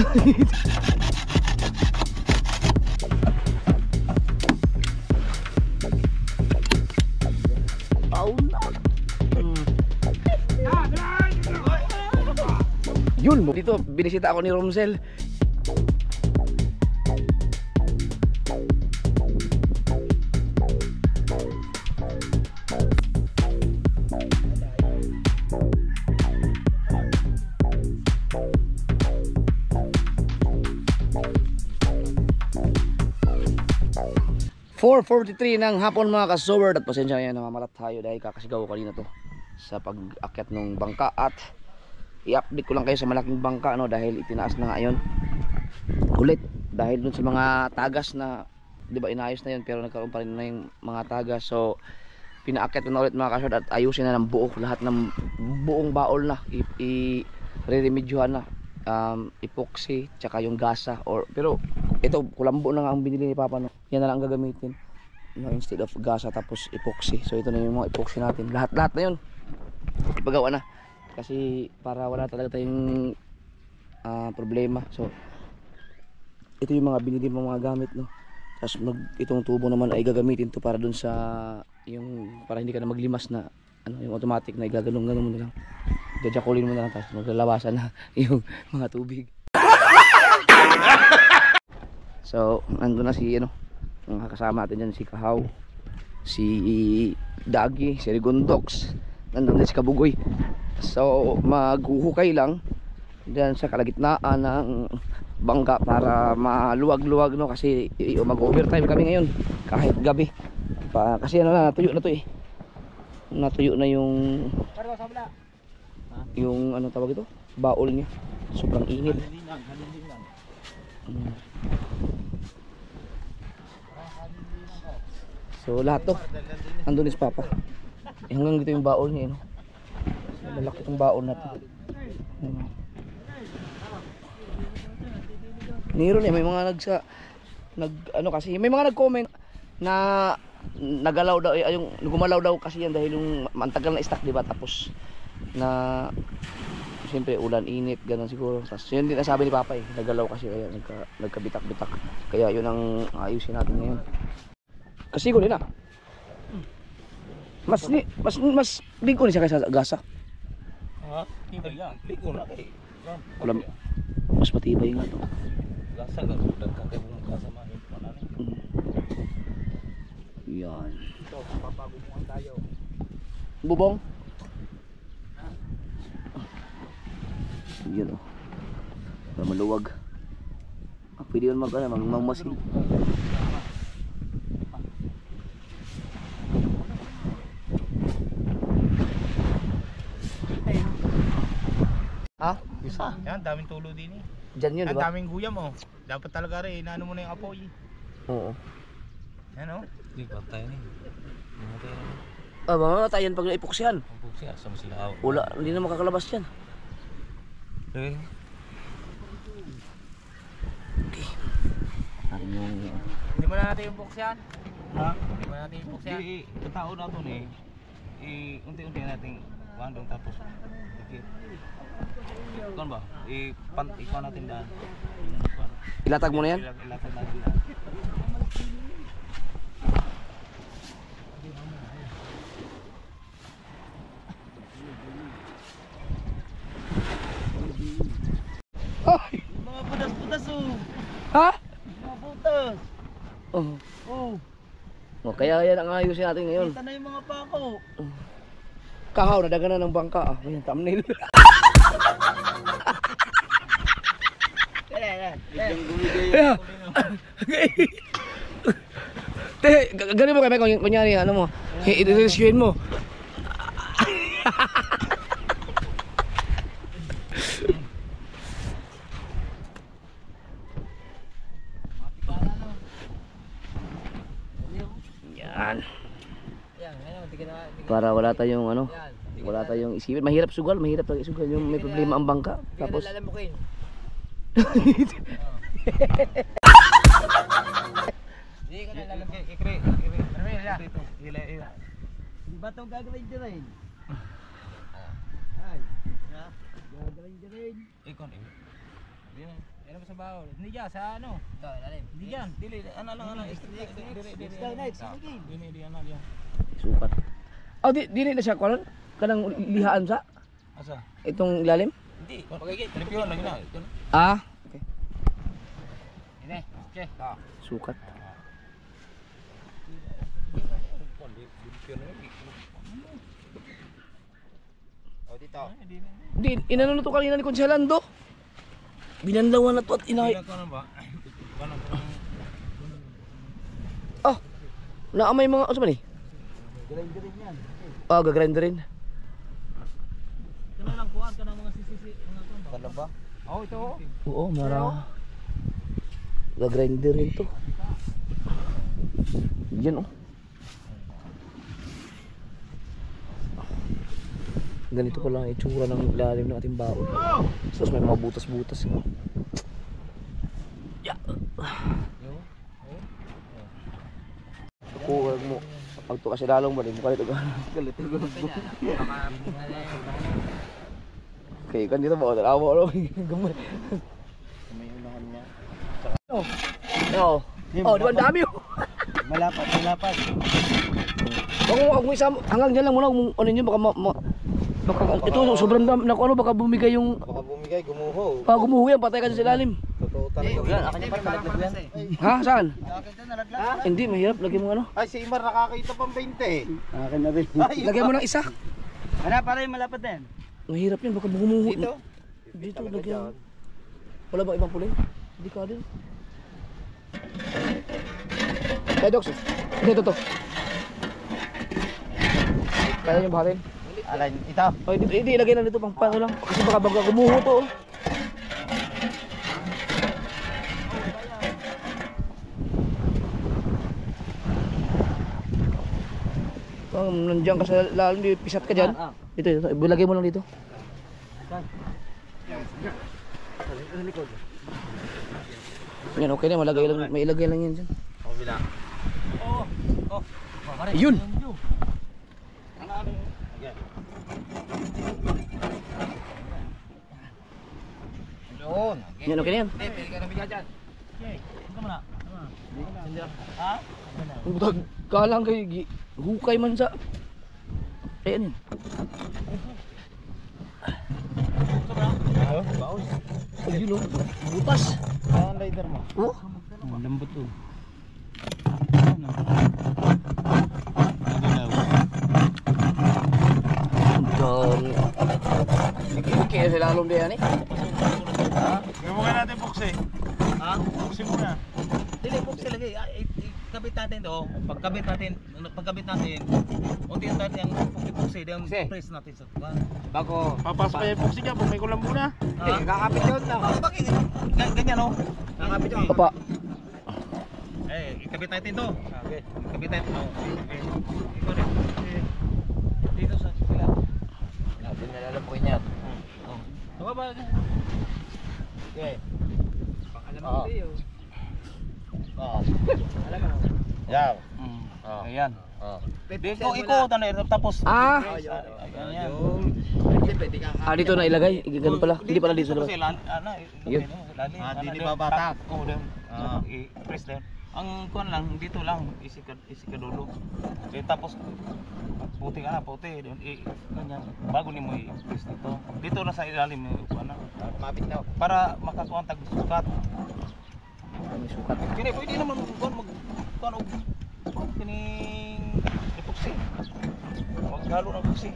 Paula. Yun, dito binisita ako ni Romsel. Four forty-three ng hapon mga kasober. At pasensya na yan namamalat tayo dahil kakasigaw kanina to sa pag-akyat ng bangka. At i-update ko lang kayo sa malaking bangka no dahil itinaas na ngayon ulit dahil dun sa mga tagas na di ba inayos na yun pero nagkaroon pa rin na yung mga tagas. So pinaakyat na ulit mga kasod at ayusin na ng buo lahat ng buong baol na i, i re-remedyohan na um, epoxy tsaka yung gasa or pero ito kulambo na nga ang binili ni Papa no? Yan na lang ang gagamitin no, instead of gasa tapos epoxy. So ito na yung mga epoxy natin. Lahat lahat na yun. Ipagawa na. Kasi para wala talaga tayong ah, problema. So ito yung mga binili mong mga gamit no? Tapos mag, itong tubo naman ay gagamitin to para dun sa yung para hindi ka na maglimas na ano yung automatic na igaganong ganun mo na lang. Jajakulin mo na lang tapos maglalabasan na yung mga tubig. So nandun na si ano ang kasama natin dyan si Kahaw si Dagi si Rigondox nandun din si Kabugoy. So maghuhukay lang dyan sa kalagitnaan ng bangka para maluwag-luwag no? Kasi mag overtime kami ngayon kahit gabi. Pa, kasi ano na natuyo na to eh natuyo na yung yung ano tawag ito? Baol niya. Sobrang init. Mm. so lahat to. Andun is papa. Eh, hanggang dito yung baol niya eh, no? malaki itong baol na to. Ayun. Meron eh, may mga nagsa nag ano kasi may mga nag-comment na nagalaw daw eh, yung gumalaw daw kasi yan dahil yung mantagal na stock di ba? Tapos na siyempre ulan init ganun siguro. Tapos yun din ang sabi ni Papa eh nagalaw kasi kaya nagka, nagkabitak-bitak. Kaya yun ang ayusin natin ngayon. Kasi ko din ah. Mas ni mas mas big ko ni siya kaysa gasa. Ha? Tibay yan. Ligo na. Kay. Wala, mas matibay nga to. Gasa mong gasa man. Yan Ito, papagumungan tayo. Bubong? Yun oh. Para maluwag. Ah, pwede yun mag, ano, mag magmasil. Ha? Isa. Yan, daming tulo din eh. Diyan yun, Ang daming guyam oh. Dapat talaga rin, inaano mo na yung apoy. Oo. Yan oh. Hindi pa tayo na Mamatay na. Ah, mamamatayan pag naipuksyan. Asa mo sila aw. Wala, hindi na makakalabas yan. Dahil, Ano yung... Hindi mo na natin yung box yan. Ha? Hindi mo na natin yung box yan. Di, katao na ito eh. I, unti-unti natin wandong tapos. Okay. Ikaw ba? I, pan, ikaw natin daan. Ilatag mo na yan? Ilatag natin daan. Ay! Mga putas-putas oh. Ha? Mga putas. Oh. Oh. oh. Kaya yan ang ayusin natin ngayon. Kita na yung mga pako. Kahaw, nadaga na ng bangka. Ah, Ayan, thumbnail. Yan, yan. Yeah. Te, ganun mo kami kunyari ano mo, i-rescuein mo. Yan. Hindi na, hindi Para wala tayong ano, wala tayong isipin. Mahirap sugal, mahirap talaga sugal yung may problema ang bangka. Tapos, lalamukin. Hindi ka na lalamukin. Ikri, ikri. Marami na. Ito, ila, ila. Di ba itong gagawin dyan rin? Ay. Ha? Gagawin dyan rin. Ikaw na. Yan. Yan ba sa bawal? Hindi dyan, sa ano? Ito, ilalim. Hindi dyan. Dili, ano lang, ano, dili, dili, dili. Dili, dili, ano, diyan. Sukat. Oh, di di na siya kuan kanang lihaan sa Asa? itong ilalim? Hindi, pagkagit. Tripyon lang na. Ah, Ini, okay. Ito. sukat. O, dito. Di inano na to kanina ni Konselando. Binanlawan na to at inay. Ah. Naamay mga ano ba ni? Grinder yan. Ah, gagrinder rin. Kana lang kuan kana mga sisisi, mga kuan ba? Oh, ito. Oo, mara. Gagrinder rin to. Yan oh. Ganito pala ang itsura ng ilalim ng ating baon. Tapos may mga butas-butas. Ya. Ako, wag mo. Pag to kasi lalong ba, di mo kalit agad. Galit. Okay, kan dito ba? Tarawa ko. Gamay. May unahan niya. Oh. Oh. Oh, di ba ang dami oh. Malapad, malapad. Wag mo, wag mo isa, hanggang dyan lang muna, ano nyo, baka ma, ma baka, ito, sobrang dami, naku ano, baka bumigay yung, Baka bumigay, gumuho. baka gumuho yan, patay ka sa ilalim. Totoo talaga. Yan, akin pa malaglag yan. Ha, saan? Akin to nalaglag. Hindi, mahirap, lagyan mo ano. Ay, si Imar nakakita pang 20 eh. Akin na rin. Lagyan mo ng isa. Ano, para yung malapad din. Mahirap yan, baka bumuho. Dito? Dito, lagyan. Wala ba ibang puling? Hindi ka din. Kaya Dox, dito to. Kaya nyo bahatin? Alay, ito. Oh, hindi, hindi, ilagay lang dito pang paano lang. Kasi baka baka gumuho to. oh. Oh, nandiyan ka sa lalim, di pisat ka dyan. Dito, dito. Ilagay mo lang dito. Yan, okay na. Malagay lang, may ilagay lang yan dyan. O, bila. Oh. Oh. Yun! Ano ano? Doon. Yan, okay na yan. Hindi, pwede ka na bigyan dyan. Okay. Mo na? Ha? Butag ka lang hukay man sa. Ayan yan. Ito ba? Oh, baos. Ayun oh. Butas. Saan rider mo? Oh. Oh, lambot to. Dami. Kaya sila lalong diyan eh. Gawin mo natin buksi. Ha? Buksi muna. Dili, buksi lagi. Ah, Kabit natin to. Pagkabit natin, pagkabit natin, unti natin ang buksi-buksi, yung Buksi. press natin sa tuwan. Bago. Papas pa yung buksi niya, bumay ko lang muna. Hindi, kakapit yun lang. Ah, bakit? Ga- Ganyan oh. Nakapit yun. Papa. Eh, ikabit natin to. Okay. Ikabit natin. Oh. Okay. Ikaw rin. Eh, Dito sa sila. Natin nalalamuin yan. Oh. Tama ba? Okay. Alam Oo. Oo. Alam mo. Yan. Mm. Oh. Ayan. Oh. Dito iko tanay tapos. Ah. Ayan. Ah, dito na ilagay. Ganun pala. Hindi pala dito. Kasi lan, ano, Yun. Ah, ano, di doon, babatak. tak- Oo, doon. Ah. I-press doon. Ang kuan lang dito lang isika isikadulo. Eh tapos puti ka na, puti doon. Eh, ganyan. Bago ni mo i-press dito. Dito na sa ilalim mo ano, Mabit na. para makakuha tag sukat. May sukat. Kini pwede naman kuan mag kuan og kining epoxy. Wag halo ng epoxy.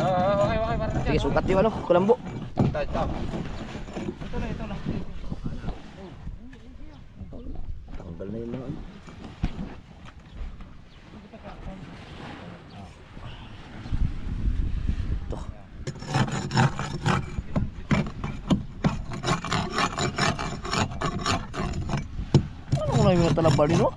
Ah, okay, okay, para Sige, sukat yung ano, kulambo. Ito, ito. Ito na, ito na. Tanggal na yun ano. Ito. Ano na yung mga talabal nino?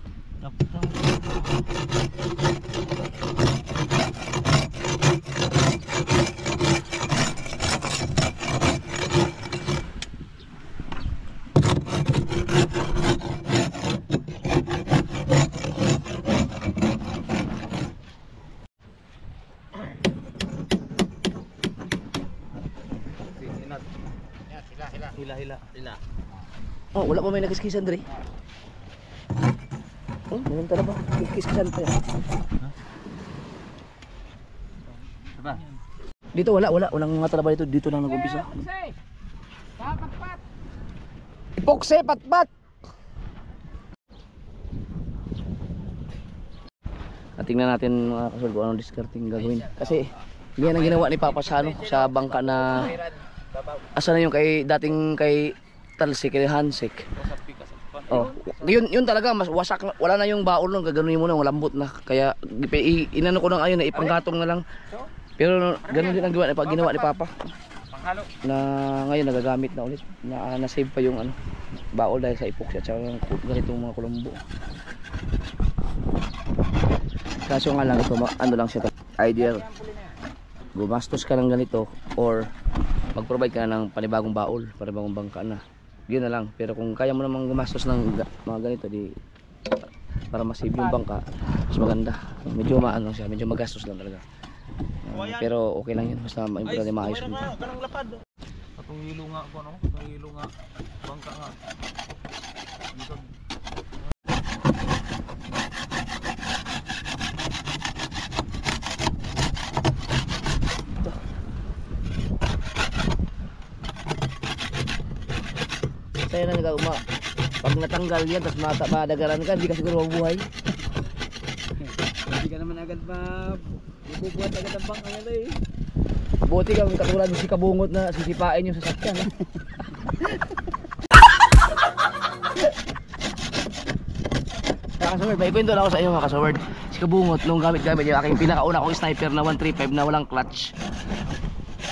Yan, sila, sila. Hila, hila. Hila. Oh, wala pa may nakiskisan dre. Oh, meron talaga ba? Kiskisan pa yan. Dito wala, wala. Walang mga talaba dito. Dito lang nag-umpisa. Ipokse, patpat! At tingnan natin mga kasul kung anong discarding gagawin. Kasi yan ang ginawa ni Papa sa, ano, sa bangka na asa na yung kay dating kay Talsik, kay Hansik. Oh, yun yun talaga mas wasak na- wala na yung baon nun gaganunin mo na lambot na. Kaya i- inano ko ng ayun na ipanggatong na lang. Pero ganun din ang ginawa, ni- ginawa ni Papa. Panghalo. na ngayon nagagamit na ulit. Na na-save pa yung ano baol dahil sa epoxy at saka ganitong mga kulambo kaso nga lang ito ano lang siya to, ideal gumastos ka ng ganito or mag-provide ka na ng panibagong baol panibagong bangka na yun na lang pero kung kaya mo namang gumastos ng ga- mga ganito di para ma-save yung bangka mas maganda medyo maano siya medyo magastos lang talaga Ah, pero okay lang yun basta ma-importante maayos tumira mo ka, kanang lapad. Atong hilo nga ko, no? Atong hilo nga. Bangka nga. Saya na nagkauma. Pag natanggal yan, tapos mata madagaran ka, hindi ka siguro mabuhay. Hindi ka naman agad ma... Ibubuhat agad ang bangka nila eh. Buti kang katulad si Kabungot na sisipain yung sasakyan. Kasaward, may kwento lang ako sa iyo mga kasaward. Si Kabungot, nung gamit-gamit yung aking pinakauna kong sniper na 135 na walang clutch.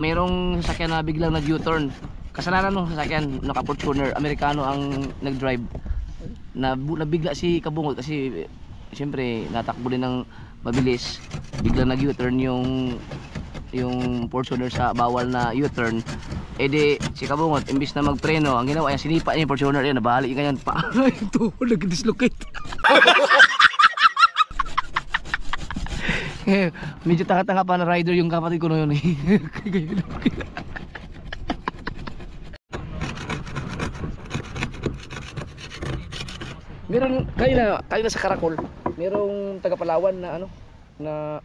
Merong sasakyan na biglang nag-U-turn. Kasalanan nung sasakyan, naka-Fortuner, Amerikano ang nag-drive. Na, nabigla si Kabungot kasi siyempre natakbo din ng mabilis. Biglang nag-U-turn yung yung Fortuner sa bawal na U-turn. Eh di, si Kabungot, imbis na magpreno, ang ginawa niya, sinipa niya yung Fortuner yan, nabali ganyan pa. Ito, nag-dislocate. Eh, Medyo tanga-tanga pa na rider yung kapatid ko yun eh. Meron, kayo na, kayo na sa Karakol, merong taga Palawan na ano, na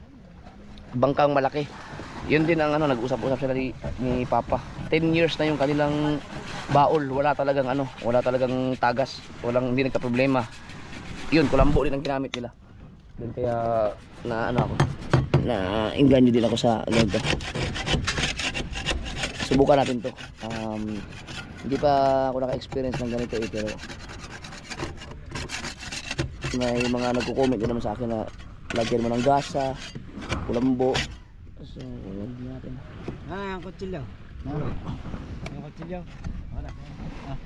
bangkang malaki. Yun din ang ano, nag-usap-usap sila ni, ni Papa. 10 years na yung kanilang baol, wala talagang ano, wala talagang tagas, walang hindi nagka-problema. Yun, kulambo din ang ginamit nila. Yun kaya na ano ako, na inganyo din ako sa ganito. Subukan natin to. Um, hindi pa ako naka-experience ng ganito eh, pero may mga nagko-comment din naman sa akin na lagyan mo ng gasa, kulambo. So, yun natin. Ah, ang kutsilyo. Ano? Ang kutsilyo. Wala. Ah.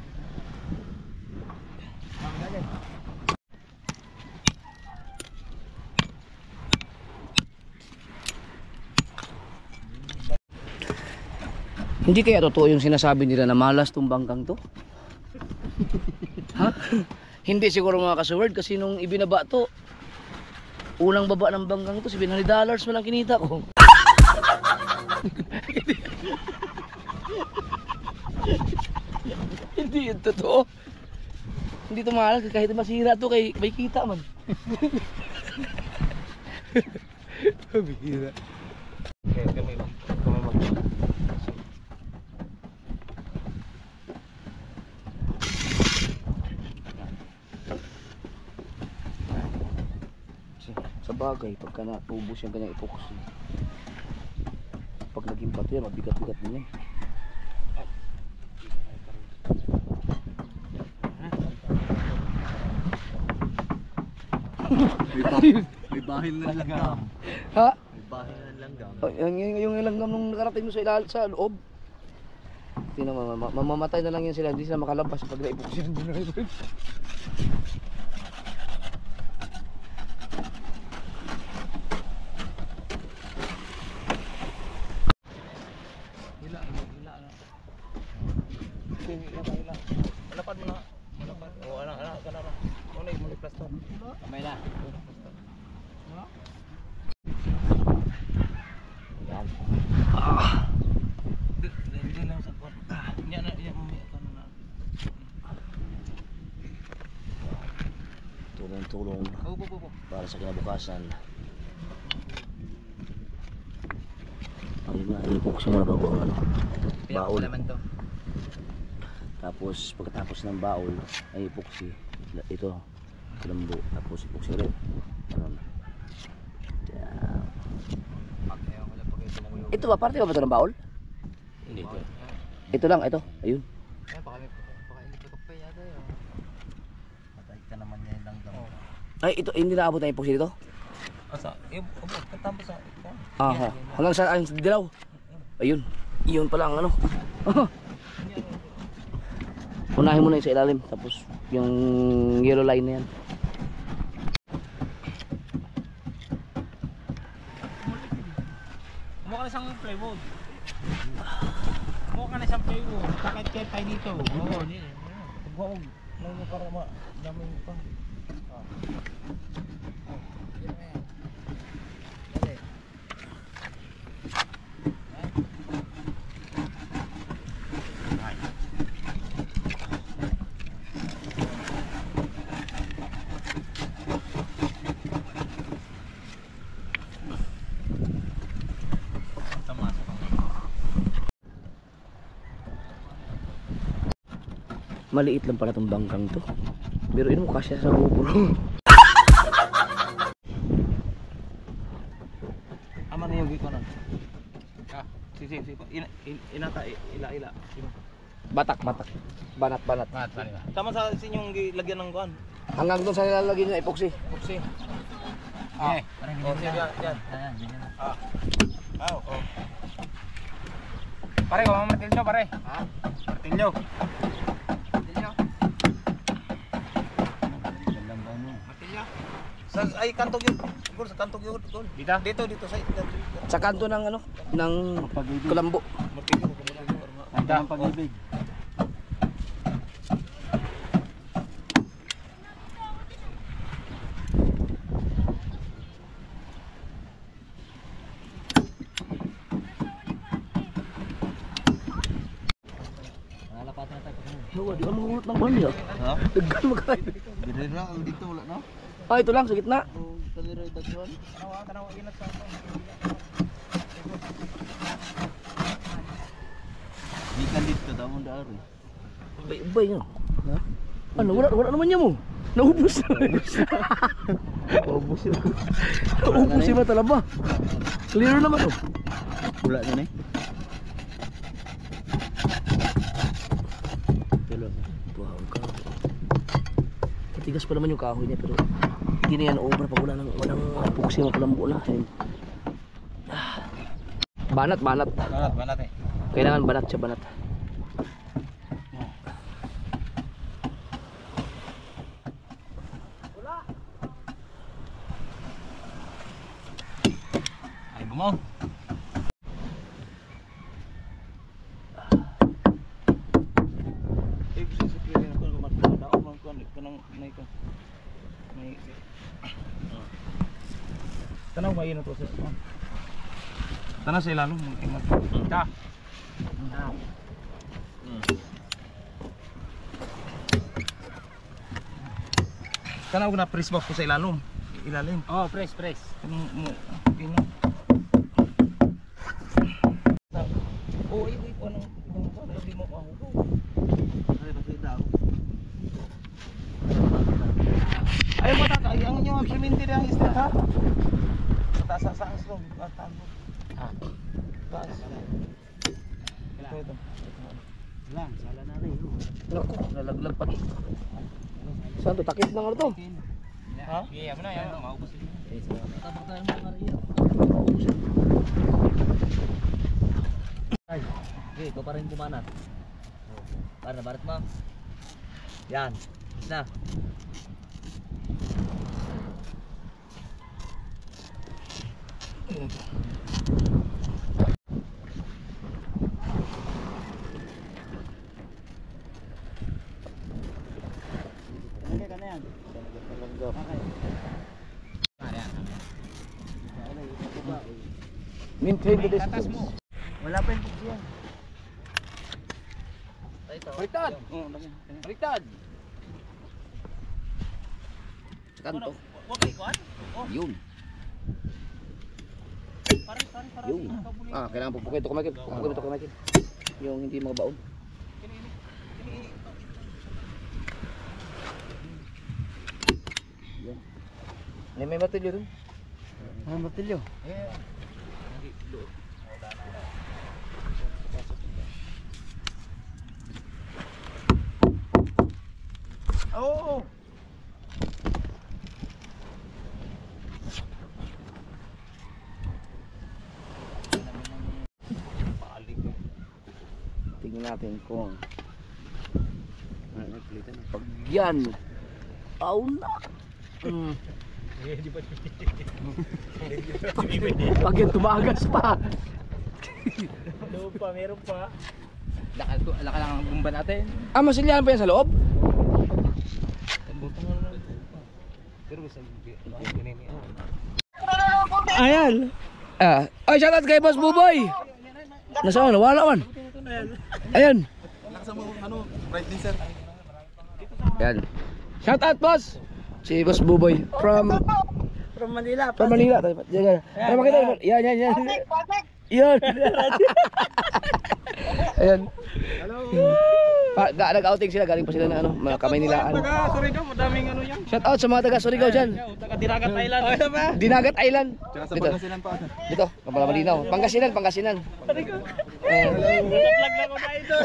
Ang galing. Hindi kaya totoo yung sinasabi nila na malas tong bangkang to? ha? Hindi siguro mga kasuward kasi nung ibinaba to, unang baba ng bangkang to, 700 dollars mo lang kinita ko. Hindi yun totoo. Hindi to mahal kahit masira to kay may kita man. Bihira. Okay, kami. Kami mag... Sa bagay, pagka naubos yung kanyang epoxy, pag naging pato yan, mabigat-bigat din yan. May bahil na langgam. Ha? May bahil na langgam. Oh, yung, yung, yung ilanggam nung nakarating mo sa ilal sa loob. Tingnan mo, ma- mamamatay na lang yan sila, hindi sila makalabas pag na-epoxy yung buhay. Hila, hila na. Okay, hila ka, hila. Malapad mo na. Malapad. O, anak, anak, ka na na. O, na, muli plasto. Kamay na. Ah, Hindi lang sa kwan. Yan na, yan, mamaya ka na. sa kinabukasan. Ayun na, ipoxy mo na bago ano. Baul. naman to. Tapos pagkatapos ng baul ay epoxy. Ito, lambo. Tapos wala pa kayo tumuyo. Ito ba? Parte ba ba ito ng baul? Hindi. Ito lang, ito. Ayun. Ay, ito, hindi naabot na epoxy dito? Asa? Eh, opo, katapos sa ito. Aha. Hanggang sa ay, dilaw. Ayun. Iyon pala ang ano. Unahin mo na yung sa ilalim. Tapos yung yellow line na yan. Mukha na siyang plywood. Mukha na siyang plywood. Bakit kaya tayo dito? Oo, hindi. Huwag lang mo para ma dami pa. Tama sa Maliit lang pala tong bangkang to. Pero mo kasya sa GoPro. Ama na yung giko nun. Ah, sige, sige. Ina, in- inata, ila, ila. batak, batak. Banat, banat. Tama sa sinyong lagyan ng kuan. Hanggang doon sa nilalagay ng epoxy. Oopsie. Ah, oh, sige, yan, yan. Ah. Ah, oh. Pare, kung martilyo, pare. Ha? Martilyo. Sa ay kantog yun. Siguro sa kantog yun. Dito? Dito, dito sa dito. Sa kanto ng ano, ng kulambo. Anda ang pag-ibig. Na Hawa, di ka mahulot ng ah. Ha? Daggan magkain. Bidira dito wala no? Ah, ito lang, sa gitna. Ikan dito daw mo dari. Bay-bay yun. Ha? Ano, wala, wala naman niya mo. Naubos na. Yun. Naubos si mata ba? Clear naman oh. Wala na eh. Wow, kahoy. Matigas pa naman yung kahoy niya pero hindi na yan over pag wala nang walang epoxy ng kulambo na. Ayun. Ah. Banat, banat. Banat, banat eh. Kailangan banat siya, banat. Ay, gumaw. Eh, bisa sa kaya ko gumat na daw man ko kanang may ko. May Tanaw ba yun to sa Tanaw sa ilalo mo imat. Ta. Tanaw na press box ko sa ilalim. Ilalim. Oh, press, press. Kanang mo pino. Oh, anong ko labi mo ako. Ay kasi daw. Ay mo tata, ang inyo ang cemetery ang isda ha. Taas sa sa aslo, mo. Ah. Taas. Ito ito. Lang, sala na rin. Naku, nalaglag pa. Saan to? Takip ng ano to? Ha? Iya, mo na yan. Maubos. Tapos tayo mga kariya. Ay, okay, ikaw pa rin bumanat. Oh, Para na, barat mo. Yan, na. Okay ka na yan. Maintain the distance. Wala pa yung bukso yan. Baliktad! Baliktad! Kanto. Oh, Yun. Pare, pare, pare. Yun. Ah, kailangan pupukin ito kay Michael. Pupukin ito Michael. Yung hindi mga baon. Yan. May matilyo dun. May matilyo. Oo. Tingnan natin kung pag yan aw na. Mm. pag yan tumagas pa. Loob pa, meron pa. Laka, laka lang ang bumba natin. ah masilyahan pa yan sa loob? Ayan. ah. Ay shoutout kay boss buboy. Nasaan? Wala man ayan ano, right din sir. Yan. Shout out boss. Si Boss Buboy from From Manila. from Manila. Yan yan. Para makita mo. Yan yan yan. Yan. Ayan. Hello. Ga, nag-outing sila galing pa sila na ano, mga kamay nilaan. Taga Surigao, madaming ano yan. Shout out sa mga taga Surigao diyan. Taga Diragat Island. Ano ba? Dinagat Island. Tsaka sa Dito. Pangasinan pa. Dito, Kampala Malinaw. Pangasinan, Pangasinan. Vlog na ko na ito.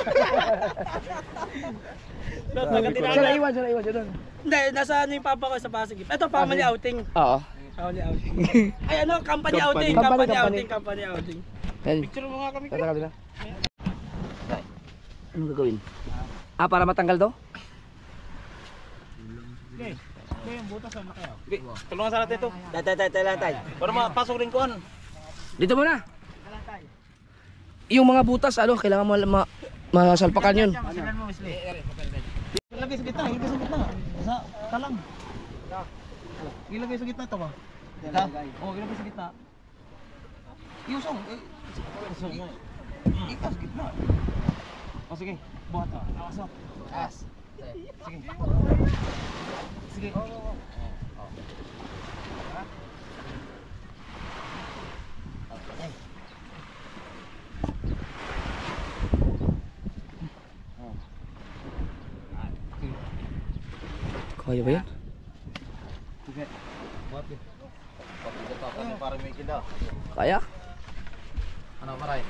Diragat. iwan, sila iwan. Hindi, nasa ano yung papa ko sa Pasig. Ito, family outing. Oo. Family outing. Ay, ano, company Company. outing. Company, Company, company. outing, company outing. Picture mo nga kami. Tatagal nila. Anong gagawin? Ah, para matanggal to? Okay. Okay, yung butas ano kayo? Okay, tulungan sa natin ito. Tay, tay, tay, tay, lang, tay. Para mapasok rin ko ano. Dito muna. Yung mga butas, ano, kailangan ma, ma masalpakan yun. Ilagay sa gitna, ilagay sa gitna. Sa talang. Ilagay sa gitna ito ba? Ha? Oh, ilagay sa gitna. Yusong. Eh, Yusong. Ikaw sa gitna. Oh, sige. Buhat. Awas mo. Awas. Sige. Sige. Kaya ba yan? Buhat din. Para may kinda. Kaya? Ano, maray?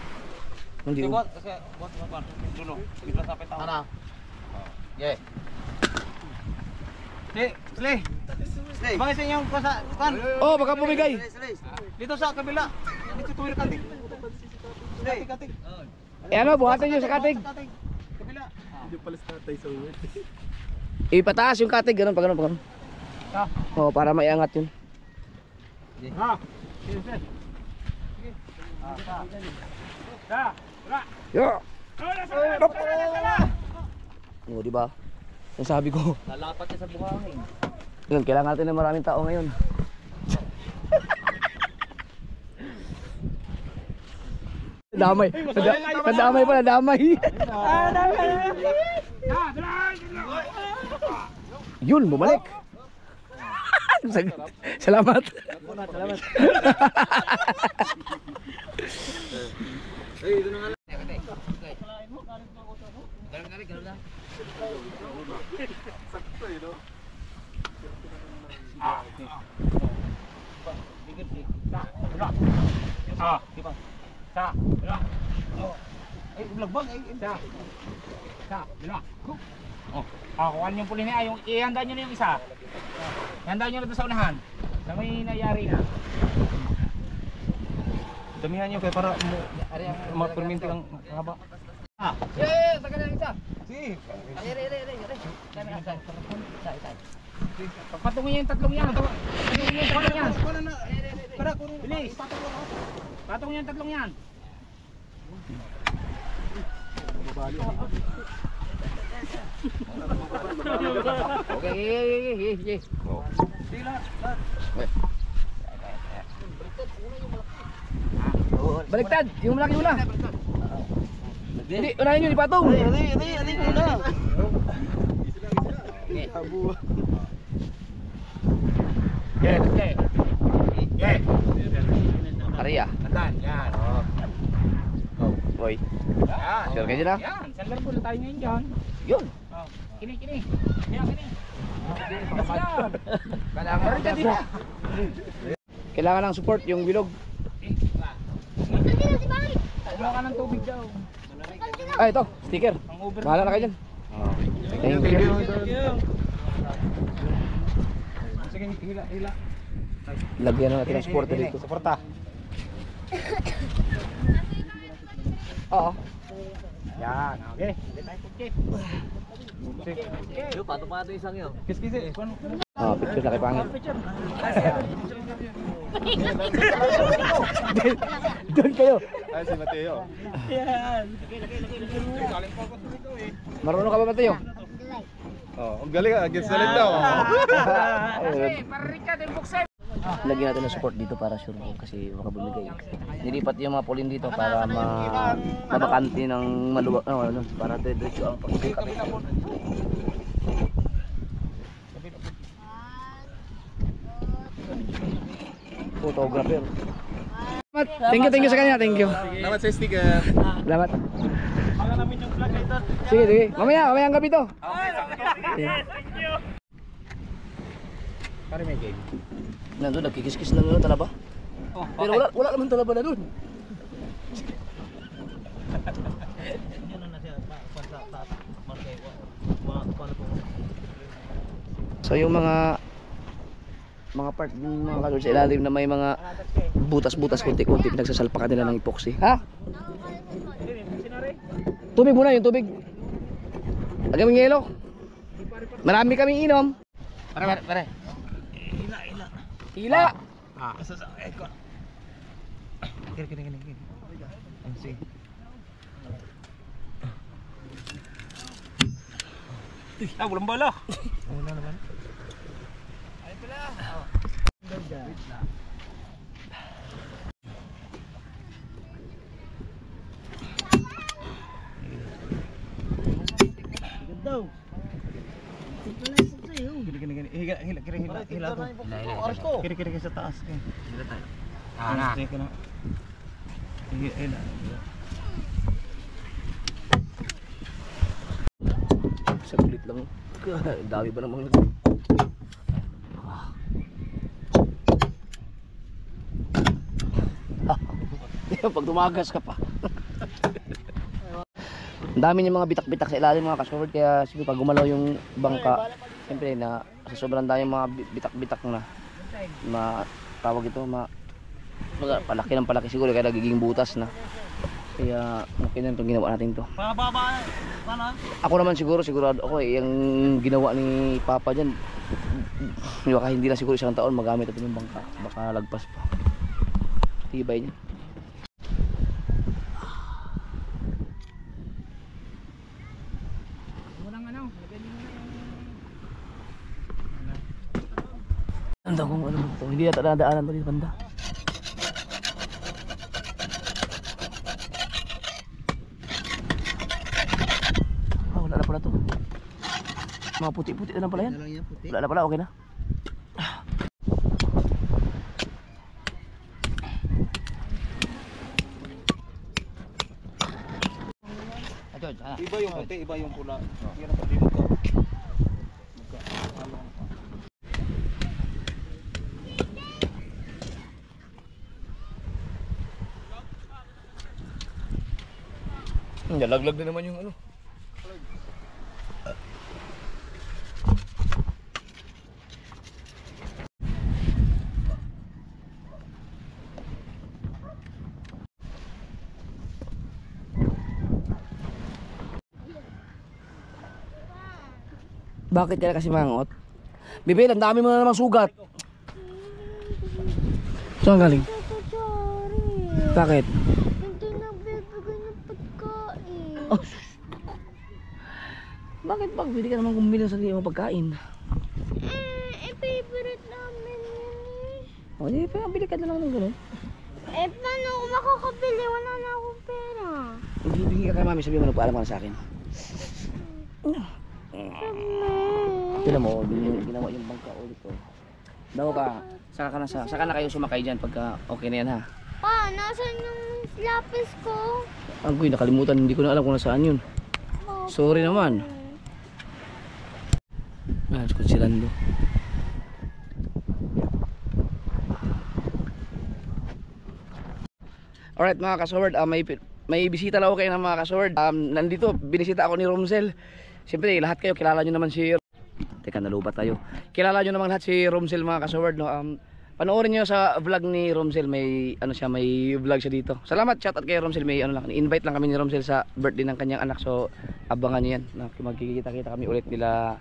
Hindi. Sige, buhat. Kasi buhat mo pa. Dulo. Bigla sa petaw. Ano? Yeah. Slay, slay. Slay. Bakit sa inyong kusa, kan? Oh, baka bumigay. Dito sa kabila. Dito tuwir kating. Slay. Kating. Eh ano, buhatin nyo sa. Kating. Kabila. Ipataas yung katig, ganun, pag ganun, pag ganun. Ah. Oh, para maiangat yun. Ha. Sige, sir. Yo! Oh, di ba? Yung sabi ko, Lalapat siya sa buhangin. yun, kailangan natin ng maraming tao ngayon. Nada- Nadamay pa, nadamay. Yun, bumalik. Sag- Salamat. Salamat. Ah, di ba? Sa. Ay, blagbag ay. Sa. Sa, bila. Oh, ah, kuha niyo puli niya yung ihanda niyo na yung isa. Ihanda niyo na sa unahan. Na may nangyari na. Damihan niyo kay para ma-perminti ang haba. Ah. Tagal na isa. Si. Eh, Pagpatungin niyo yung tatlong yan. Patungin niyo yung tatlong yan. Para kunin. Bilis. Patungin niyo yung tatlong yan. Okay, okay, okay, okay. Sila. lahat. Baliktad, yung malaki muna. Hindi, unahin nyo, ipatong. Hindi, hindi, hindi muna. Yeah, okay. Yeah. Aria. Tandaan, yan. Boy. Yan. Sure kayo ah? Yan, San Larpul tayo ngayon dyan. Yun. Kini, kini. Kini, kini. Yan. Kailangan ng support yung bilog. Kumuha ka ng tubig daw. Ay, ito. Sticker. Bahala na kayo dyan. Thank you. Sige, hila, hila. Lagyan na natin ng support dito. Suporta. Oo. Yan, okay. Kukit. Yo, pato-pato isang yun. Kis-kis eh. Ah, picture kay pangit. Doon kayo. Ay, si Mateo. Marunong ka ba Mateo? Oh, ang galing ah, against the daw. Ayun. Lagyan natin ng support dito para sure po kasi baka bumigay. Nilipat yung mga pulin dito para ma mabakante ng maluwag ano, ano para diretso ang pagsikat. Photographer. Thank you, thank you sa kanya, thank you. Salamat sa sticker. Salamat. Sige, sige. Mamaya, mamaya ang gabi to. Pare may game. Nandun, nagkikis-kis lang yun, talaba. Pero wala, wala naman talaba na. Ano po? So yung mga mga part yung mga kalor sa ilalim na may mga butas-butas konti-konti pinagsasalpakan nila ng epoxy. Ha? Tubig muna yung tubig. Lagyan mo yelo. Marami kaming inom. Pare, pare, pare. Hila! Ah. Sa sa eh ko. Kini kini kini. Ano sige. Ah, walang bala. Wala naman. Kini kini kini. Higa hila kiri hila hila to. Oras ko. Kiri kiri sa taas kini. Hila tayo. Ah, na. Hila hila. Saglit lang. Ang dami ba namang nag... Ah. Pag dumagas ka pa. Ang dami niya mga bitak-bitak sa ilalim mga kascovered kaya siguro pag gumalaw yung bangka, siyempre na sa sobrang dami mga bi- bitak-bitak na ma tawag ito ma mga palaki ng palaki siguro kaya nagiging butas na. Kaya okay na itong ginawa natin to. Pababa? Ako naman siguro, sigurado ako eh, yung ginawa ni Papa dyan, baka hindi na siguro isang taon magamit ito ng bangka. Baka lagpas pa. Tibay niya. Ang daw kung ano ito. Hindi yata nadaanan mo dito banda. Ah, wala na pala to. Mga puti-puti na lang pala yan. Wala na pala, okay na. Ah, George, ah. Iba yung puti, iba yung pula. Yan ang Nalaglag na naman yung ano. Bakit kaya kasi mangot? Bibil, ang dami mo na namang sugat. Saan galing? Bakit? Hindi nagbibigay ng pagkain. Oh. Bakit pag pwede ka naman bumili ng sarili mong pagkain? Eh, eh, favorite namin yun eh. O, di pa bili ka na lang ng gano'n. Eh, paano ako makakabili? Wala na akong pera. Ibibigay ka kay mami, sabi mo nagpaalam ka na sa akin. Tignan mo, ginawa, ginawa yung bangka ulit ko. Daw ka. Saka ka na, sa, saka na kayo sumakay dyan pagka okay na yan ha. Pa, nasan yung lapis ko? Ang kuy, nakalimutan. Hindi ko na alam kung nasaan yun. Sorry naman. Ah, kung si Lando. Alright mga kasword, ah, may, may bisita lang ako kayo ng mga kasword. Um, nandito, binisita ako ni Romsel. Siyempre, lahat kayo, kilala nyo naman si... Teka, nalubat tayo. Kilala nyo naman lahat si Romsel mga kasword. No? Um, panoorin nyo sa vlog ni Romsel, may ano siya, may vlog siya dito. Salamat, chat at kay Romsel, may ano lang, invite lang kami ni Romsel sa birthday ng kanyang anak. So, abangan nyo yan. Magkikita-kita kami ulit nila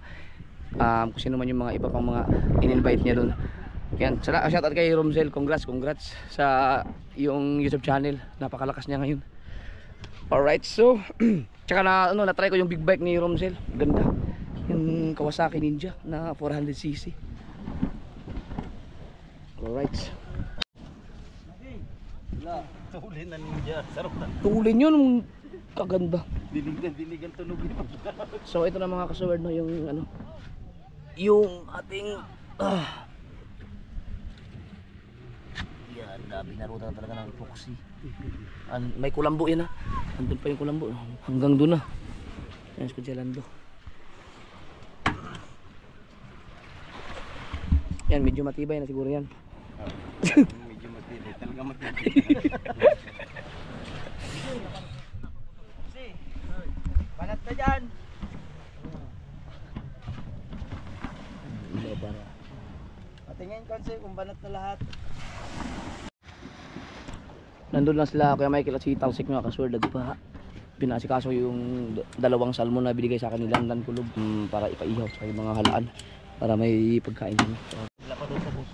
um, kung sino man yung mga iba pang mga in-invite niya doon. Yan, shout out kay Romsel, congrats, congrats sa yung YouTube channel. Napakalakas niya ngayon. Alright, so tsaka na ano, na-try ko yung big bike ni Romsel. Ganda. Yung Kawasaki Ninja na 400cc. Alright. Tulin na ninja. Na. Tulin yun, kaganda. Dinig na dinig ang tunog. So ito na mga kasuward no yung ano yung ating ah, yan grabe narutan talaga ng epoxy An, may kulambo yan ha andun pa yung kulambo hanggang doon na yan sa Lando yan medyo matibay na siguro yan Medyo matindi. Talaga matindi. Banat na dyan. Patingin konse kung banat na lahat. nandun lang sila Kuya Michael at si Talsik mga kasword nagpa pinasikaso yung dalawang salmon na binigay sa akin nilang landkulog mm, para ipaihaw sa mga halaan para may pagkain Wala pa doon sa bus.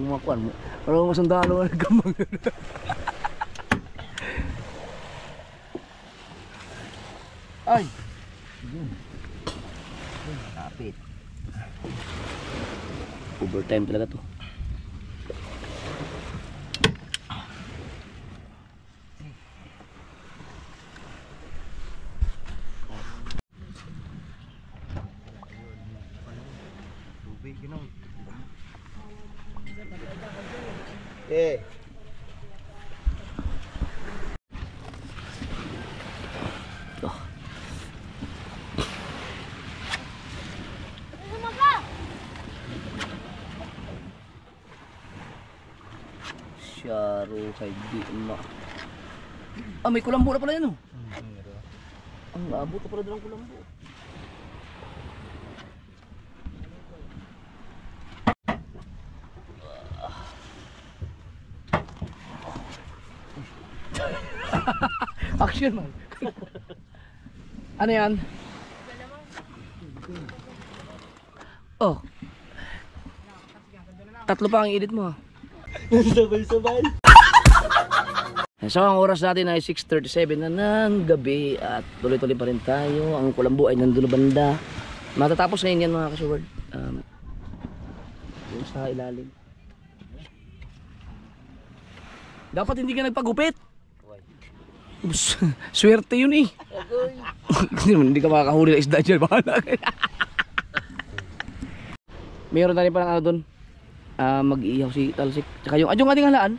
Oo, oh, umakuan mo. Masandalo ang gamang. Ay! Kapit. Overtime talaga to. Tubig, ginaw. Eh. Oh. Ano ba? Syaro kay di ma. Ah, may kulambo na pala yan oh. Ang abot na pala doon ang kulambo. Action man. ano yan? Oh. Tatlo pa ang edit mo ah. Sabay-sabay. So ang oras natin ay 6.37 na ng gabi at tuloy-tuloy pa rin tayo. Ang kulambo ay nandun na banda. Matatapos ngayon yan mga kasuward. Um, sa ilalim. Dapat hindi ka nagpagupit. Ups, Swerte yun eh. Hindi ka makakahuli ng isda dyan. Bahala ka. Meron na rin parang ano doon. Ah, mag-iihaw si Talsik. Tsaka yung, ah, yung ating halaan.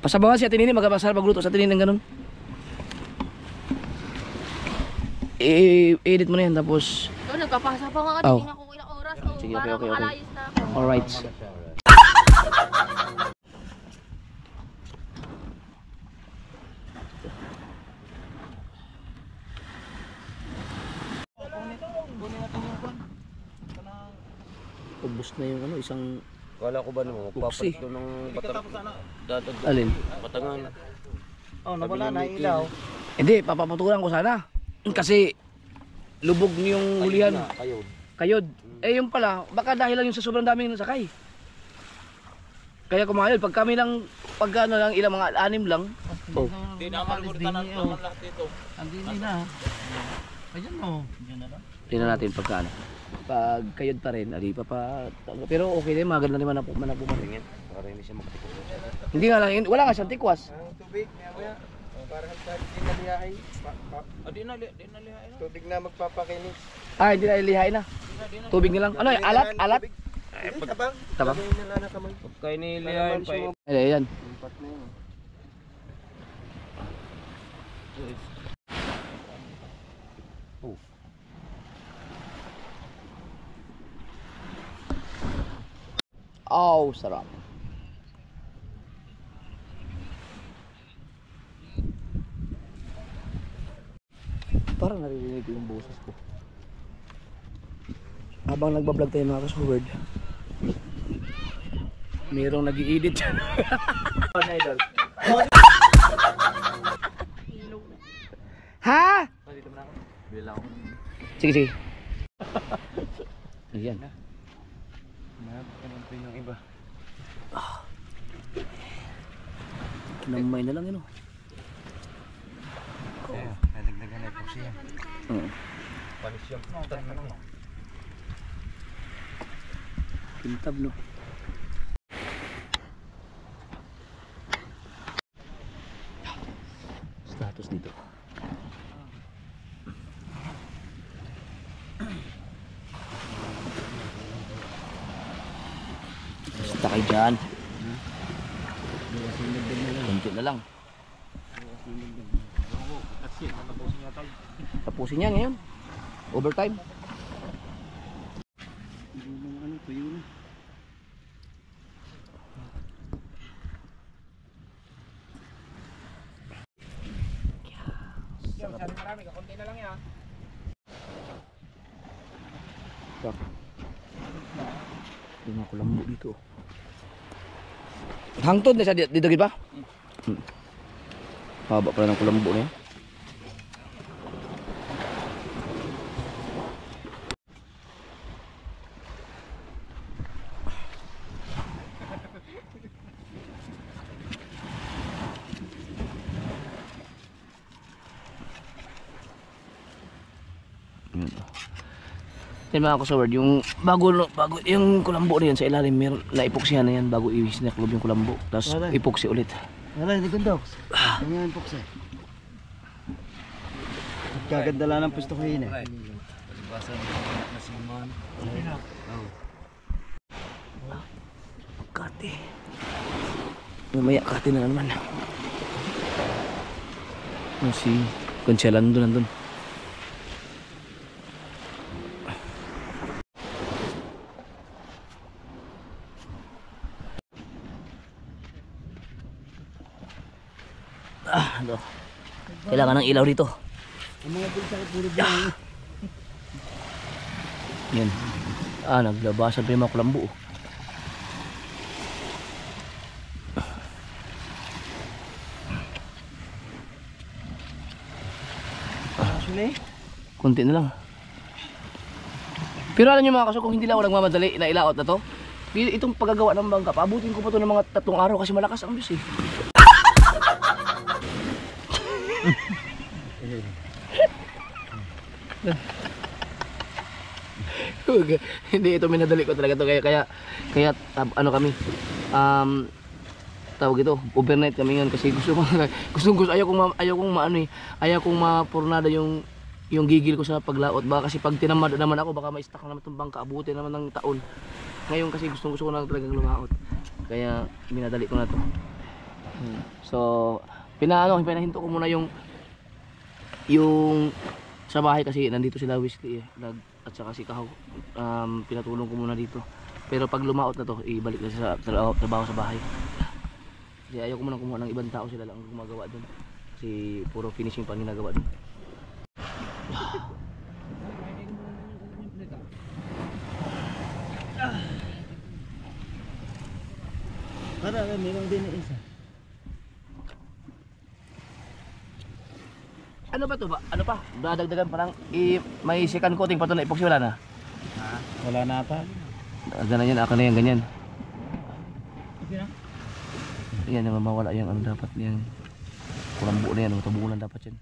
Pasabawan siya tinini, magkabasal pagluto sa tinini ng ganun. I-edit mo na yan tapos Ito, nagpapasa pa nga. Oh. Tingnan ko kung ilang oras. Oh, Sige, okay, okay, okay. na ako. alright. Ubus na yung ano, isang Kala ko ba naman, Uksi. magpapalit ko ng sana. dadag alin. batangan. Oh, nawala na ilaw. Hindi, papapatulan ko sana. Kasi lubog yung hulihan. Kayo. Kayod. Eh yung pala, baka dahil lang yung sa sobrang daming nasakay. Kaya kumayod, pag kami lang, pag ano lang, ilang mga anim lang. Oh. Hindi naman muritan naman lahat dito. Na. Ayan oh. Tingnan natin pagka ano. Pag kayod pa rin, ali pa pa. Pero okay din, maganda naman na manapo pa rin. Para hindi siya makatipos. Hindi nga lang, wala nga siyang tikwas. Ang tubig, maya. Parang sa hindi na. Pa- pa- Ah, di na, di na lihain. Tubig na magpapakinis. Ah, hindi na ilihain na. Tubig na lang. Ano, alat, alat. Tabang. Tabang. Kay ni Lian. Ay, ayan. Oh, sarap. Parang naririnig ko yung boses ko. Habang nagbablog tayo mga kasuward, mayroong nag edit ha? Sige, sige. Ayan. Yung iba. Kinamay na lang yun. oh. Eh, nadagdagan na po siya. Oo. Panis yung Kintab no. Status dito. Basta kayo dyan. Kunti na lang. Tapusin niya ngayon. Overtime. Hangtod na siya di- dito gid ba? Hmm. Haba pala ng kulambo na Yan mga kasaward, yung bago, bago yung kulambo na yan sa ilalim, meron naipoksihan na yan bago i-snacklob yung kulambo. Tapos Wala. ipoksi ulit. Wala, hindi ganda. Ganyan po kasi. Kaganda ng pusto ko yun eh. Kati. Mamaya kati na naman. Ano si Consuelando nandun. Ah, ano. Kailangan ng ilaw dito. Ang mga ko puro buhay. Yan. Ah, naglabasan pa yung mga kulambo. oh. Actually, Kunti na lang. Pero alam nyo mga kaso, kung hindi lang ako nagmamadali na ilaot na to, itong paggagawa ng bangka, paabutin ko pa to ng mga tatlong araw kasi malakas ang bus eh. hindi ito minadali ko talaga to. Kaya kaya kaya tab- ano kami um tawag ito overnight kami ngayon kasi gusto ko gusto gusto ayaw kong ma, ayaw kong maano eh ayaw kong mapurnada yung yung gigil ko sa paglaot. Baka kasi pag tinamad naman ako baka ma-stuck naman itong bangka abutin naman ng taon. Ngayon kasi gusto gusto ko na talagang lumaot. Kaya minadali ko na to. So pinaano pinahinto ko muna yung yung sa bahay kasi nandito sila Wesley eh nag at saka si Kahaw um, pinatulong ko muna dito. Pero pag lumaot na to ibalik na sa trabaho, sa bahay. Kasi ayaw ko muna kumuha ng ibang tao sila lang ang gumagawa doon kasi puro finishing pa ginagawa doon para meron din isa. Ano ba to ba ano pa dadagdagan pa lang i may second coating pa to na epoxy wala na Wala na pa. Ganyan yan, akin na yan, ganyan. Yan, yung mawala yung ano dapat yan. Kulambo na yan, matabunan dapat yan.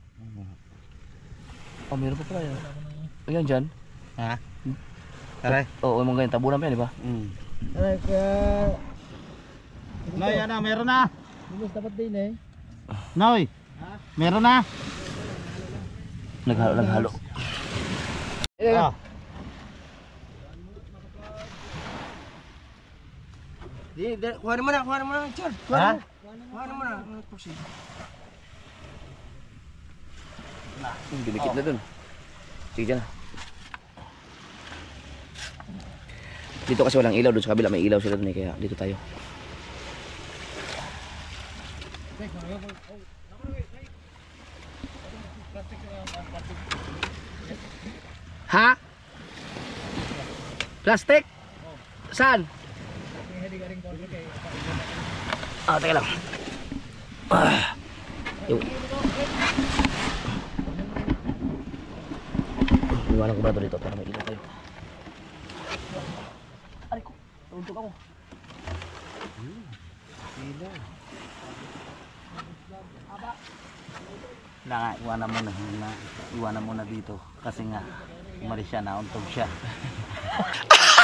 Oh, meron pa pala yan. Ayan dyan. Ha? Tara. Oo, yung mga ganyan, tabunan pa yan, di ba? Mm. Tara ka. Noy, ano, meron na. Bilis dapat din eh. Noy. Meron na. Naghalo, naghalo. Ah. Di, di, kuha mo na, kuha mo na, Char. Kuha mo. Na, ano po. Na, dumikit na dun. Sige dyan. Dito kasi walang ilaw, doon sa kabila may ilaw sila dun eh, kaya dito tayo. Okay, Ha? Plastic? Saan? Ah, teka lang. Ah. Yung... Iwanan ko ba ito dito para may ilaw tayo. Aray ko, tuntok ako. Na nga, iwanan mo na iwanan mo na dito kasi nga umalis siya, nauntog siya.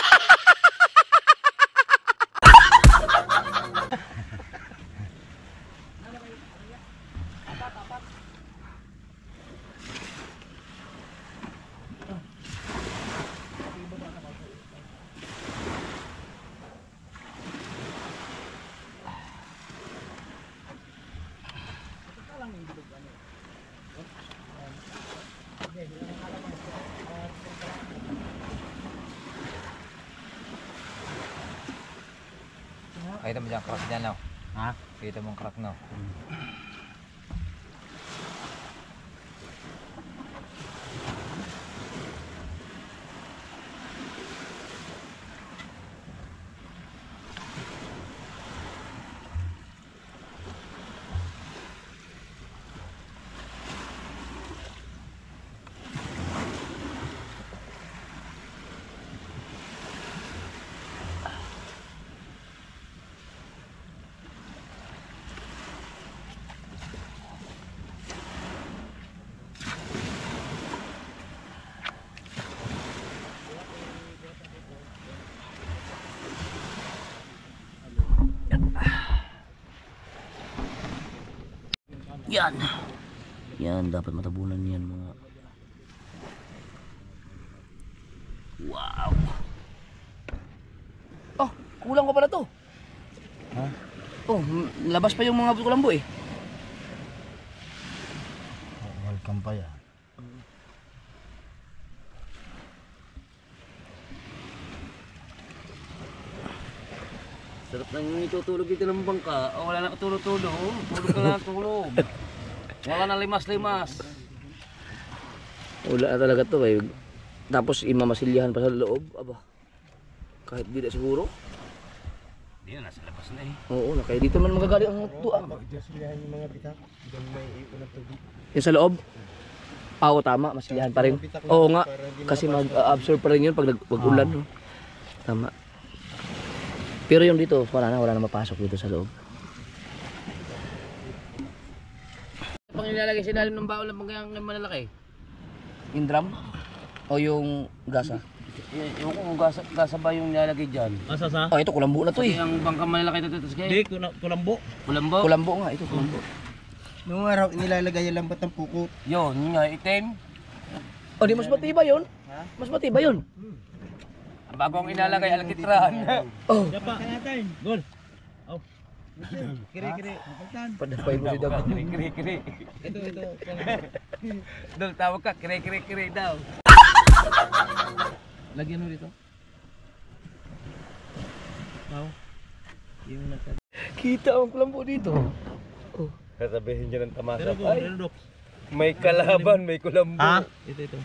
Kita mo dyan, crack dyan, no? Ha? Kita mo ang crack, no? Yan. Yan, dapat matabunan yan mga... Wow. Oh, kulang pa pala to. Ha? Oh, labas pa yung mga kulambo eh. Welcome pa yan. Sarap nang itutulog dito ng bangka. Oh, wala na katulog-tulog. Oh, tulog ka na tulog. Wala na limas-limas. Wala na talaga to eh. Tapos imamasilyahan pa sa loob. Aba. Kahit di na siguro. Hindi na, nasa labas na eh. Oo, na kaya dito man magagali ang tuwa. Yung sa loob? Ah, Oo, tama. Masilihan pa rin. Oo nga. Kasi mag-absorb pa rin yun pag nag-ulan. No? Tama. Pero yung dito, wala na. Wala na mapasok dito sa loob. Pang ilalagay sa ilalim ng baon ng mga malalaki? Yung drum? O yung gasa? Yung kung gasa, gasa ba yung nilalagay dyan? Asa sa? Oh, ito kulambo na to Kasi eh. ang bangka malalaki ito ito Hindi, kuna- kulambo. Kulambo. Kulambo nga, ito kulambo. Noong araw, inilalagay yung lambat ng puko. Yun, yun nga, itim. O di mas matibay yun? Mas matibay yun. Ang bago ang ilalagay, alakitran. Oh, Dapa. Gol. Oh. Kiri, kiri. padapay mo si Dag. kiri, kiri, kiri. Ito, ito. Dol, tawag ka, kiri, kiri, kiri daw. Lagyan mo dito. Oh. Yung nasa. Kita ang kulambo dito. Sasabihin dyan ng tamasa. Pero. May kalaban, may kulambo. Ha? Ito, ito.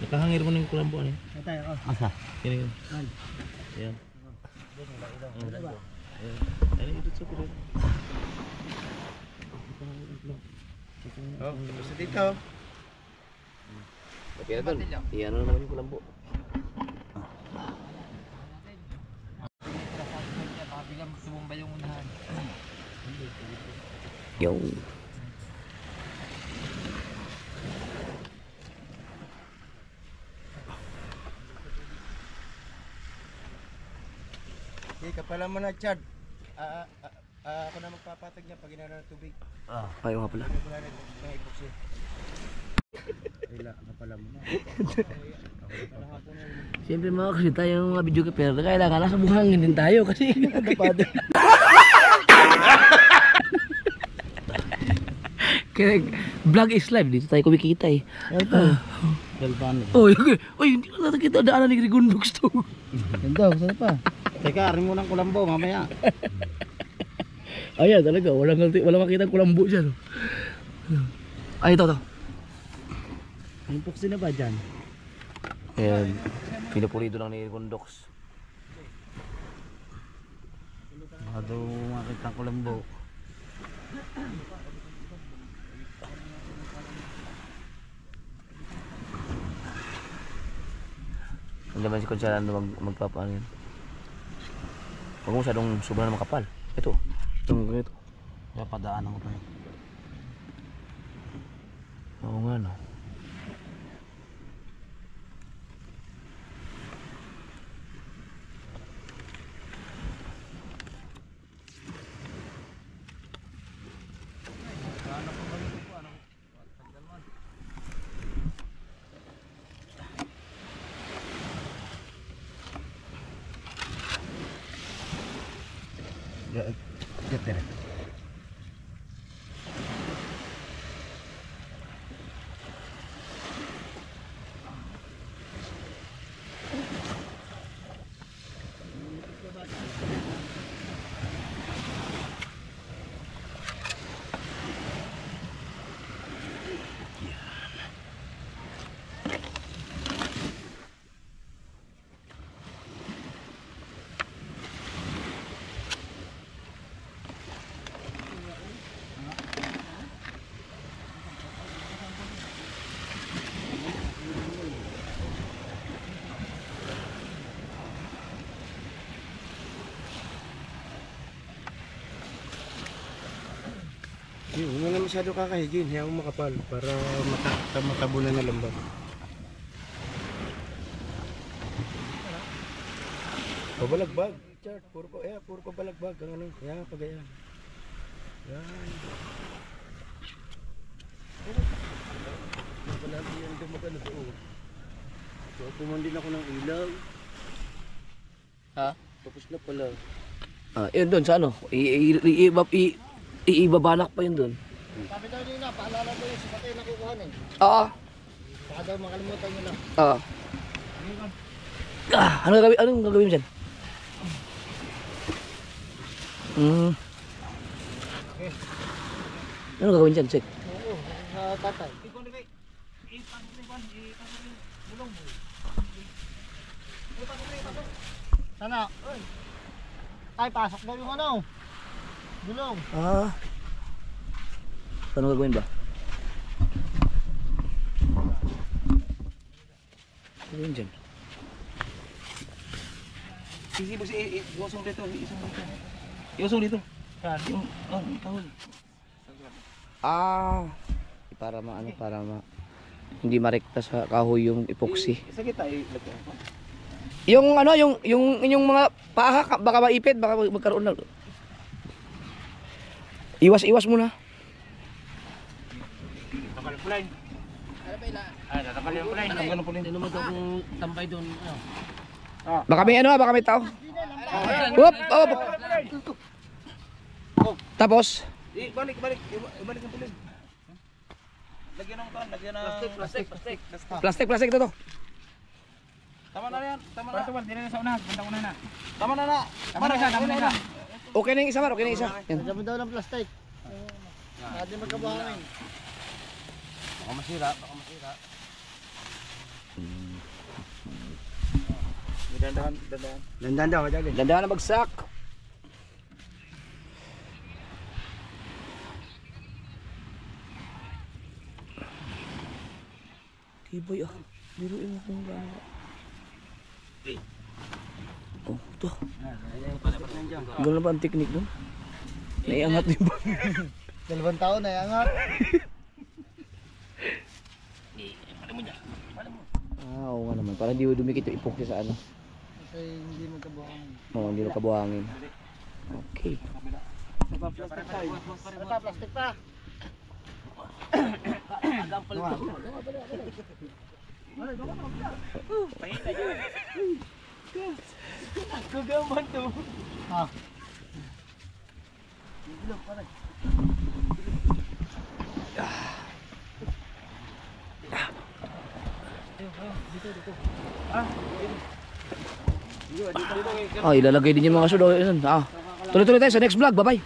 Nakahangir mo ng kulambo ano? Asa? Kini yun. Ayan. Ano ito sa kulambo? Oh, tapos dito. Kaya doon. Iyan na naman yung kulambo. Yo. Kapalan mo na, Chad. Ah, ah, ah, ah, ako na magpapatag niya pag inano ng tubig. Ayaw nga pala. Na epoxy. Kabila, kapala mo na. Siyempre mga kasi tayo mga video pero kailangan nasa buhangin din tayo kasi Kaya vlog is live dito tayo kumikita eh. Galvano. Oy, oy, hindi ko nakita daanan ni Grigundux to. Ganda, saan pa? Teka, aring mo ng kulambo mamaya. Ayan talaga, walang walang makita kulambo diyan. Ay ito to. Yung puksi na ba dyan? Ayan, pinupulido lang ni Grigundux. Baka daw makita kulambo. Hindi naman si Konsyalano mag, magpapaano yun. Huwag mo masyadong sobrang makapal. Ito. Itong ganito. Kaya padaanan ko pa yun. Oo nga no. Get there. Yung, huwag mo na masyado kakahigin. Hayaan mo makapal para mata matabunan na lambat. Pabalagbag. Chart, puro pa, eh, puro pa balagbag. Ang ano, yan, pagayan. Yan. Natin yan dumagano doon. So, pumandin ako ng ilaw. Ha? Tapos na pala. Ah, yun doon sa ano? Iibabalak pa yun doon. Sabi daw nila, paalala mo yung sakatay na kukuhanin. Oo. Baka daw makalimutan nyo na. Oo. Ah, ano gagawin, anong gagawin mo dyan? Hmm. Ano gagawin dyan, Sek? Oo, sa tatay. Sana. Ay, pasok daw yung ano. Gulong. Ah. Ano gagawin ba? Ano gagawin dyan? Isibos, iusong dito, iusong dito. Iusong dito. Yung, oh, kahon. Ah. Para ma, ano, para ma, hindi marekta sa kahoy yung epoxy. Sa kita. Yung ano, yung yung inyong mga paha ka- baka maipit, baka mag- magkaroon na. Iwas-iwas muna. Ano ganun kung tambay doon. Ano? Baka may ano, baka may tao. Whoop, oh. Tapos, Eh, balik, balik. Iba- Ibalik ang pulim. Lagyan ng kan, lagyan ng... Plastic, plastic, plastic. plastic, plastic to to. Tama na yan, tama na. Tama na sa una, banda una na. Tama na na. Tama na siya, tama na siya. Okay na yung isa, Mar, okay na yung isa. Yan. Mo daw ng plastic. Hindi magkabuhangin. Baka masira, baka masira. Dandahan, dandahan. Dandan daw, madali. Dandahan na bagsak. Tiboy ah. Biruin mo kung gaano. Oh, ito. Ganun ba ang technique doon? Naiangat din ba? Dalawang taon na Ah, oo nga naman. Para hindi dumikit yung ipok sa ano. Kasi hindi magkabuhangin. Oo, oh, hindi mo magkabuhangin. Okay. Pa plastic pa. Agang pala. Pahita yun. Ako gaman to. Ha? Bilog pa rin. Ah. Ah. Dito, dito. Ah, dito. Ah, ilalagay din yung mga sudo. Ah. Tuloy-tuloy tayo sa next vlog. Bye-bye.